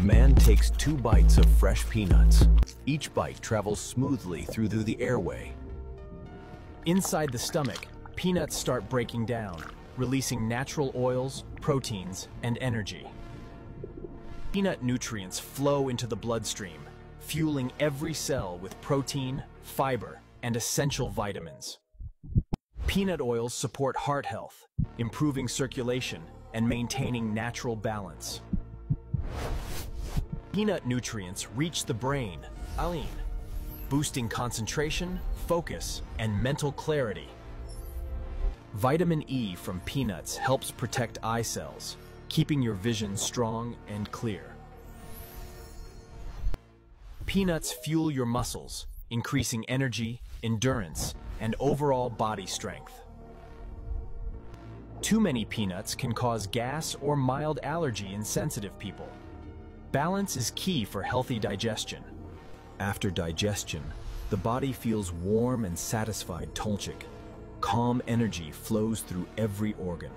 man takes two bites of fresh peanuts. Each bite travels smoothly through the airway. Inside the stomach, peanuts start breaking down, releasing natural oils, proteins, and energy. Peanut nutrients flow into the bloodstream, fueling every cell with protein, fiber, and essential vitamins. Peanut oils support heart health, improving circulation and maintaining natural balance. Peanut nutrients reach the brain, aline, boosting concentration, focus, and mental clarity. Vitamin E from peanuts helps protect eye cells, keeping your vision strong and clear. Peanuts fuel your muscles, increasing energy, endurance, and overall body strength. Too many peanuts can cause gas or mild allergy in sensitive people. Balance is key for healthy digestion. After digestion, the body feels warm and satisfied tolchik. Calm energy flows through every organ.